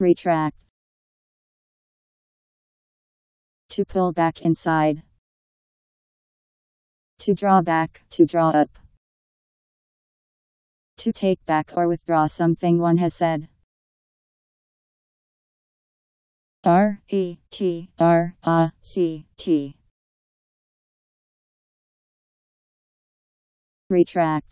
Retract. To pull back inside. To draw back, to draw up. To take back or withdraw something one has said. R E T R A C T. Retract.